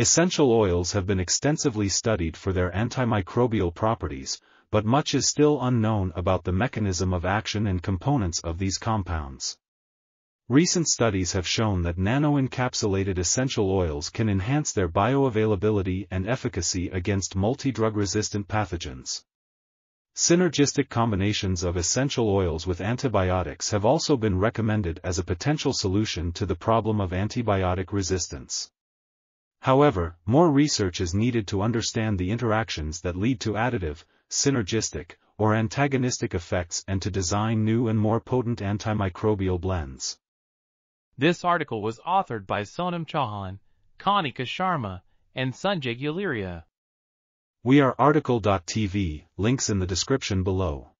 Essential oils have been extensively studied for their antimicrobial properties, but much is still unknown about the mechanism of action and components of these compounds. Recent studies have shown that nano-encapsulated essential oils can enhance their bioavailability and efficacy against multi-drug-resistant pathogens. Synergistic combinations of essential oils with antibiotics have also been recommended as a potential solution to the problem of antibiotic resistance. However, more research is needed to understand the interactions that lead to additive, synergistic, or antagonistic effects and to design new and more potent antimicrobial blends. This article was authored by Sonam Chouhan, Kanika Sharma, and Sanjay Guleria. We are RTCL.TV, links in the description below.